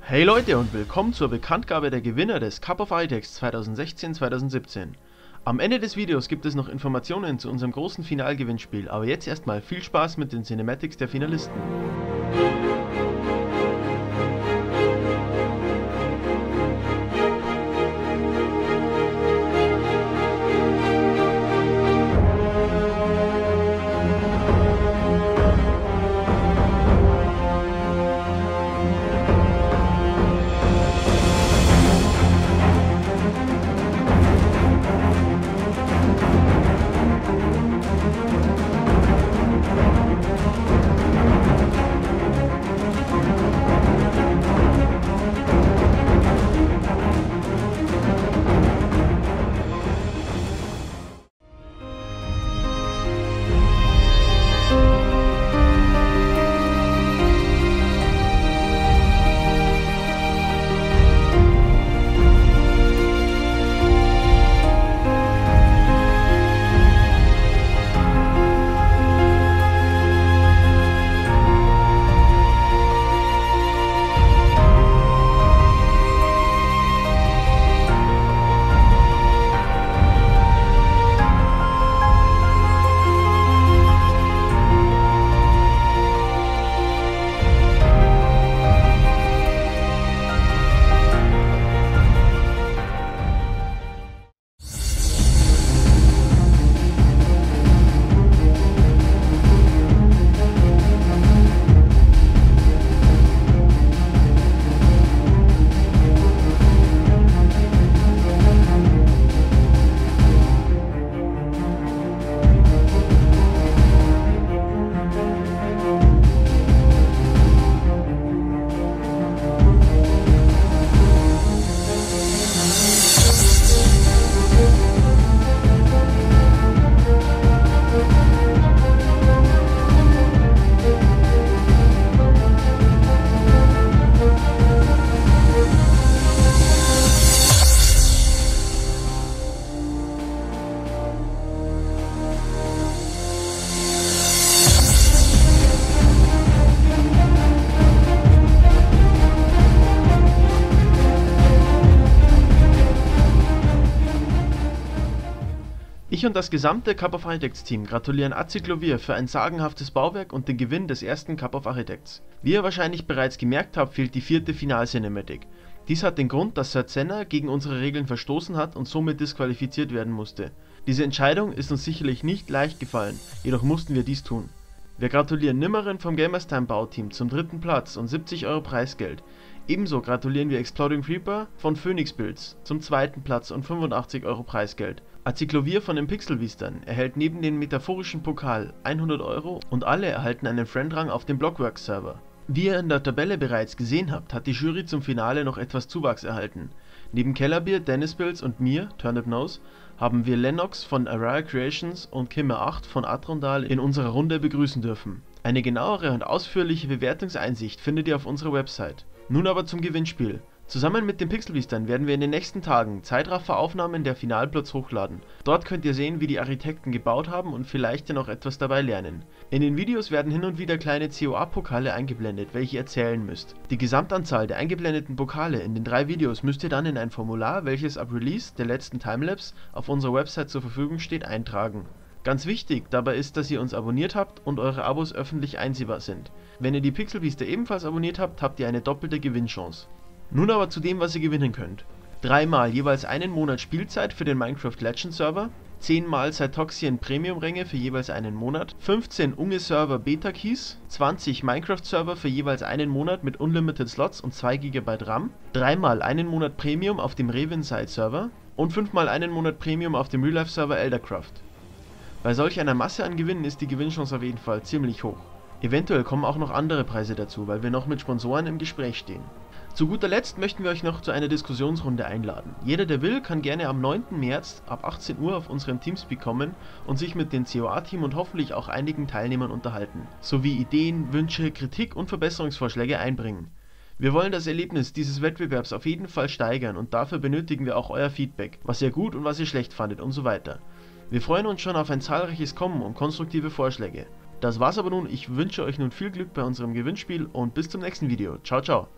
Hey Leute und willkommen zur Bekanntgabe der Gewinner des Cup of ITEX 2016-2017. Am Ende des Videos gibt es noch Informationen zu unserem großen Finalgewinnspiel, aber jetzt erstmal viel Spaß mit den Cinematics der Finalisten. Und das gesamte Cup of Architects Team gratulieren Aciclovir für ein sagenhaftes Bauwerk und den Gewinn des ersten Cup of Architects. Wie ihr wahrscheinlich bereits gemerkt habt, fehlt die vierte Final-Cinematic. Dies hat den Grund, dass Sir Zenner gegen unsere Regeln verstoßen hat und somit disqualifiziert werden musste. Diese Entscheidung ist uns sicherlich nicht leicht gefallen, jedoch mussten wir dies tun. Wir gratulieren Nimmeren vom Gamerstime Bauteam zum dritten Platz und 70 Euro Preisgeld. Ebenso gratulieren wir Exploding Reaper von Phoenix Builds zum zweiten Platz und 85 Euro Preisgeld. Aciclovir von den Pixelwistern erhält neben dem metaphorischen Pokal 100 Euro und alle erhalten einen Friendrang auf dem Blockworks Server. Wie ihr in der Tabelle bereits gesehen habt, hat die Jury zum Finale noch etwas Zuwachs erhalten. Neben Kellerbier, Dennis Bills und mir, Turnip Nose, haben wir Lennox von Araya Creations und Kimmer8 von Atrondal in unserer Runde begrüßen dürfen. Eine genauere und ausführliche Bewertungseinsicht findet ihr auf unserer Website. Nun aber zum Gewinnspiel Zusammen mit den Pixelbiestern werden wir in den nächsten Tagen Zeitrafferaufnahmen der Finalplots hochladen. Dort könnt ihr sehen wie die Architekten gebaut haben und vielleicht ja noch etwas dabei lernen. In den Videos werden hin und wieder kleine COA-Pokale eingeblendet, welche ihr zählen müsst. Die Gesamtanzahl der eingeblendeten Pokale in den drei Videos müsst ihr dann in ein Formular, welches ab Release der letzten Timelapse auf unserer Website zur Verfügung steht, eintragen. Ganz wichtig dabei ist, dass ihr uns abonniert habt und eure Abos öffentlich einsehbar sind. Wenn ihr die Pixelbiester ebenfalls abonniert habt, habt ihr eine doppelte Gewinnchance. Nun aber zu dem was ihr gewinnen könnt. Dreimal jeweils einen Monat Spielzeit für den Minecraft Legends Server, 10 mal Cytoxian Premium Ränge für jeweils einen Monat, 15 Unge Server Beta Keys, 20 Minecraft Server für jeweils einen Monat mit Unlimited Slots und 2 GB RAM, 3 mal einen Monat Premium auf dem Revenside Server und 5 mal einen Monat Premium auf dem Real Life Server Eldercraft. Bei solch einer Masse an Gewinnen ist die Gewinnchance auf jeden Fall ziemlich hoch. Eventuell kommen auch noch andere Preise dazu, weil wir noch mit Sponsoren im Gespräch stehen. Zu guter Letzt möchten wir euch noch zu einer Diskussionsrunde einladen. Jeder, der will, kann gerne am 9. März ab 18 Uhr auf unserem Teamspeak kommen und sich mit dem COA-Team und hoffentlich auch einigen Teilnehmern unterhalten, sowie Ideen, Wünsche, Kritik und Verbesserungsvorschläge einbringen. Wir wollen das Erlebnis dieses Wettbewerbs auf jeden Fall steigern und dafür benötigen wir auch euer Feedback, was ihr gut und was ihr schlecht fandet und so weiter. Wir freuen uns schon auf ein zahlreiches Kommen und konstruktive Vorschläge. Das war's aber nun, ich wünsche euch nun viel Glück bei unserem Gewinnspiel und bis zum nächsten Video. Ciao, ciao.